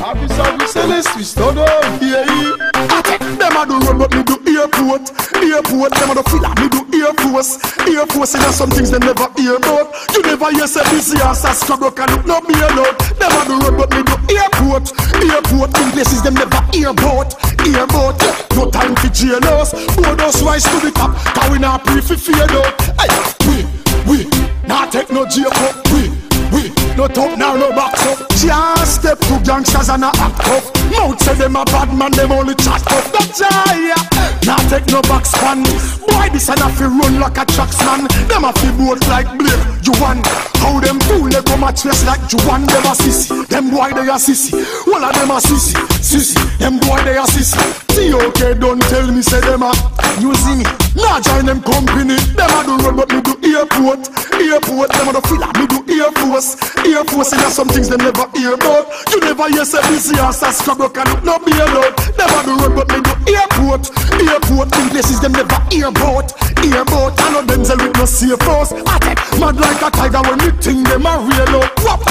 Officer, we say this, we stand up, yeah. I take them a do road, but me do airport. Airport, them a do filler, me do air force. Air force, and some things they never hear about. You never hear say busy ass a struggle can look no me alone. Them a do road, but me do airport. Airport, in places them never hear about. Hear about, no time for jailers. Board us rise to the top, cause we not pre for fear out. Hey, we, we, not take no jail up. We, no top now, no back up. Just step to gangsters and a act tough. Mouth say them a bad man, them only chat tough. That's yeah. Now take no back span. Boy, this and a fi run like a tracksman. Them a fi boat like Blake. Want how them fool they go match face like want them a sissy. Them boy they a sissy. All of them a sissy. Sissy. Them boy they a sissy. See, okay, don't tell me say them a see me. Now join them company. Them a do road but me do airport. Airport. Them a do filler. Me do air force. Air force and some things them never hear about. You never hear say busy ass a struggle can look no be alone. Never do road but me do airport. Airport in places them never hear about. Hear about. I know them with no safe force. I take mad like a tiger when me think them a real oh. out. Wap wap.